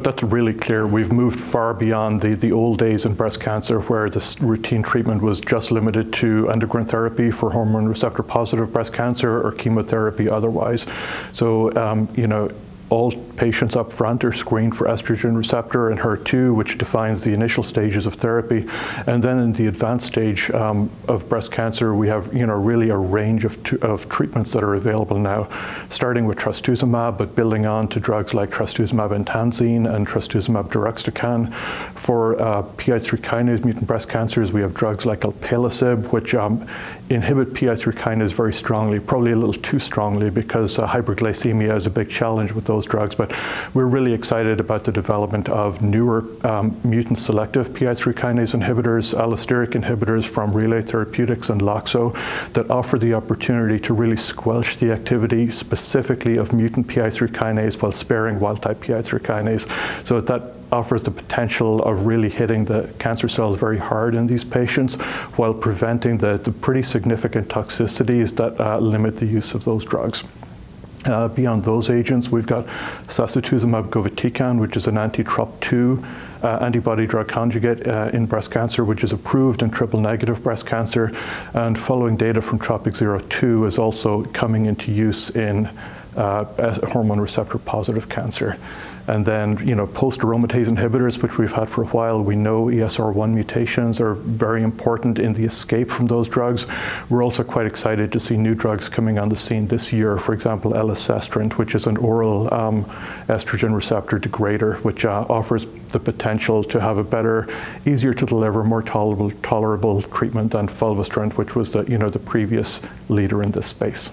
That's really clear. We've moved far beyond the, the old days in breast cancer where this routine treatment was just limited to endocrine therapy for hormone receptor positive breast cancer or chemotherapy otherwise. So, um, you know, all patients up front are screened for estrogen receptor and HER2, which defines the initial stages of therapy. And then in the advanced stage um, of breast cancer, we have you know really a range of, of treatments that are available now, starting with trastuzumab, but building on to drugs like trastuzumab emtansine and trastuzumab deruxtecan. For uh, PI3 kinase mutant breast cancers, we have drugs like alpelisib, which um, inhibit PI3 kinase very strongly, probably a little too strongly because uh, hyperglycemia is a big challenge with those drugs. But we're really excited about the development of newer um, mutant selective PI3 kinase inhibitors, allosteric inhibitors from Relay Therapeutics and Loxo that offer the opportunity to really squelch the activity specifically of mutant PI3 kinase while sparing wild type PI3 kinase. So that offers the potential of really hitting the cancer cells very hard in these patients while preventing the, the pretty significant toxicities that uh, limit the use of those drugs. Uh, beyond those agents, we've got sacituzumab govitecan, which is an anti-TROP2 uh, antibody drug conjugate uh, in breast cancer, which is approved in triple negative breast cancer. And following data from TROPiCS-02 is also coming into use in uh, hormone receptor positive cancer. And then, you know, post aromatase inhibitors, which we've had for a while, we know ESR1 mutations are very important in the escape from those drugs. We're also quite excited to see new drugs coming on the scene this year. For example, elacestrant, which is an oral um, estrogen receptor degrader, which uh, offers the potential to have a better, easier to deliver, more tolerable, tolerable treatment than fulvestrant, which was the, you know, the previous leader in this space.